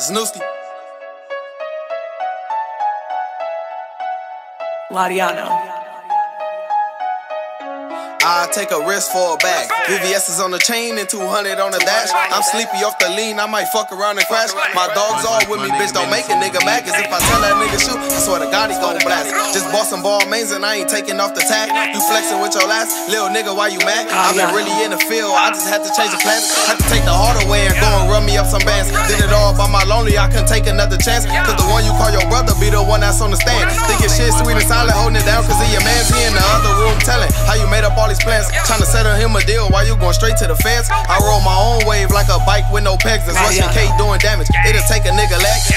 Snooski. Lariano. I take a risk for a bag. VVS is on the chain and 200 on the dash. I'm sleepy off the lean, I might fuck around and crash. My dogs all with me, bitch. Don't make a nigga mad. Cause if I tell that nigga shoot, I swear to God he gon' blast. Just bought some Balmains and I ain't taking off the tag. You flexing with your last little nigga, why you mad? I've been really in the field, I just had to change the plans. Had to take the harder way and go and run me up some bands. Did it all by my lonely, I couldn't take another chance. Cause the one you call your brother be the one that's on the stand. Thinking shit sweet and solid, holding it down cause he your man's. He in the other room telling how you made up all these plans. Trying to settle him a deal while you going straight to the feds. I roll my own wave like a bike with no pegs. That's Russian K doing damage.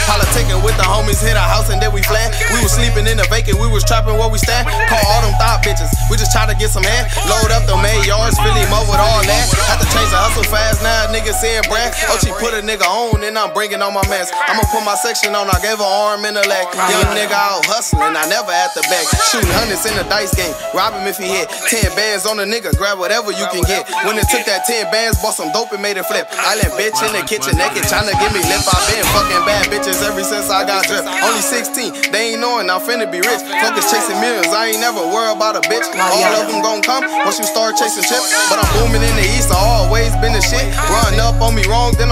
Politicking with the homies, hit a house and then we fled. We was sleeping in the vacant, we was trapping where we stand. Call all them thought bitches. We just try to get some head. Load up the May yards, him up with all that. Had to change the hustle fast now, niggas saying brand. Put a nigga on and I'm bringing on my mans. I'ma put my section on, I gave her arm and a leg. Young nigga out hustling, I never at the back. Shooting hundreds in the dice game. Rob him if he hit. 10 bands on a nigga, grab whatever you can get. When it took that 10 bands, bought some dope and made it flip. I Island bitch in the kitchen, naked, trying to give me lip. i been fucking bad bitches ever since I got drip. Only 16, they ain't knowing I'm finna be rich. Focus chasing millions, I ain't never worried about a bitch. All of them gon' come once you start chasing chips. But I'm booming in the east, I always been the shit.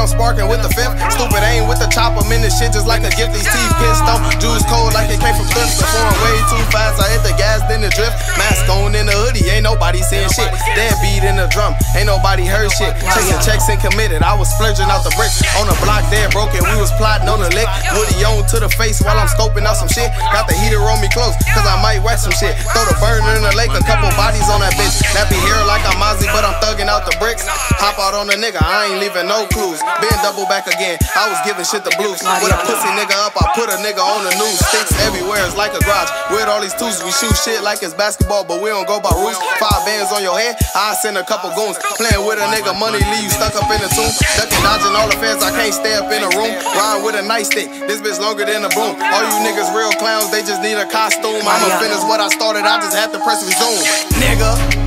I'm sparking with the fifth. Stupid aim with the chop, I'm in the shit just like a gift. These teeth pissed off, juice cold like it came from thrift. The foreign way too fast, I hit the gas, then the drift. Mask on in the hoodie, ain't nobody saying shit. Dead beat in the drum, ain't nobody heard shit. Chasing checks and committed, I was splurging out the bricks. On the block, dead broken, we was plotting on the lick. Woody on to the face while I'm scoping out some shit. Got the heater on me close, cause I might wet some shit. Throw the burner in the lake, a couple bodies on that bitch. Nappy hair like I'm Mozzy, but I'm thugging out the bricks. Hop out on the nigga, I ain't leaving no clues. Been double back again, I was giving shit the blues. With a pussy nigga up, I put a nigga on the news. Sticks everywhere, it's like a garage. With all these tools, we shoot shit like it's basketball, but we don't go by rules. Five bands on your head, I send a couple goons. Playing with a nigga, money leave you stuck up in the tomb. Ducking, dodging all the fans, I can't stay up in a room. Ride with a nightstick, this bitch longer than a broom. All you niggas real clowns, they just need a costume. I'ma finish what I started, I just had to press resume. Nigga.